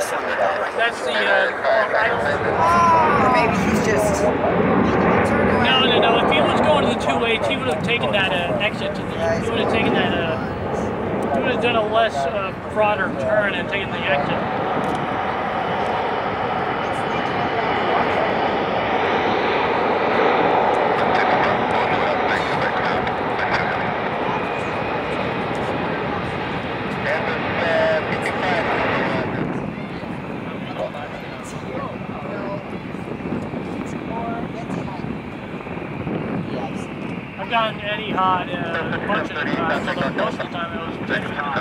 first one. That's the, uh, Or maybe he's just. no, no, no. If he was going to the two eights, he would have taken that uh, exit to the, he would have taken that, uh, he would have done a less uh, broader turn and taken the exit. gotten any hot uh, bunch of times, although most of the time it was really hot.